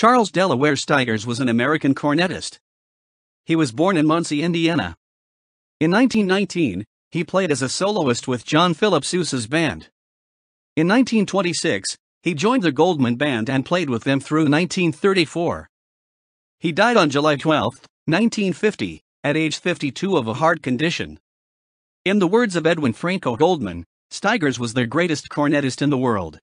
Charles Delaware Staigers was an American cornetist. He was born in Muncie, Indiana. In 1919, he played as a soloist with John Philip Sousa's band. In 1926, he joined the Goldman Band and played with them through 1934. He died on July 12, 1950, at age 52 of a heart condition. In the words of Edwin Franko Goldman, Staigers was the greatest cornetist in the world.